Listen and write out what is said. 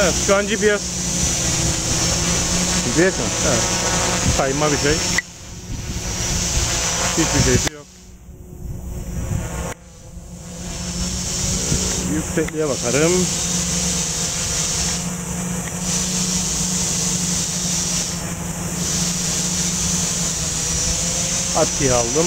Evet şu an GPS. GPS mi? Evet. Sayma bir şey. Hiçbir şeysi yok. Yüksekliğe bakarım. Atkiyi aldım.